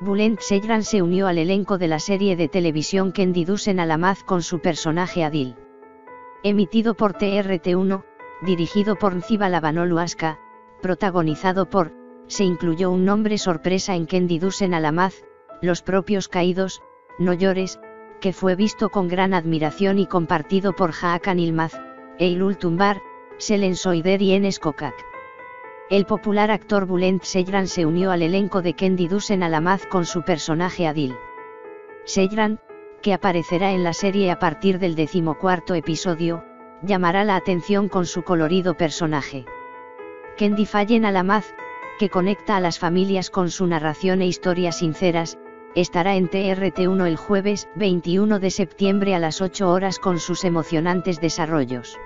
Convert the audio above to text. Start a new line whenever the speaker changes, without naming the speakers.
Bulent Seyran se unió al elenco de la serie de televisión Kendi Dusen Alamaz con su personaje Adil. Emitido por TRT1, dirigido por Nziba Labanolu Aska, protagonizado por, se incluyó un nombre sorpresa en Kendi Dusen Alamaz, Los propios caídos, No llores, que fue visto con gran admiración y compartido por Haakan Ilmaz, Eilul Tumbar, Selen Soider y Enes Kokak. El popular actor Bulent Seyran se unió al elenco de Kendi Dusen Alamaz con su personaje Adil. Seyran, que aparecerá en la serie a partir del decimocuarto episodio, llamará la atención con su colorido personaje. Kendi Fallen Alamaz, que conecta a las familias con su narración e historias sinceras, estará en TRT1 el jueves 21 de septiembre a las 8 horas con sus emocionantes desarrollos.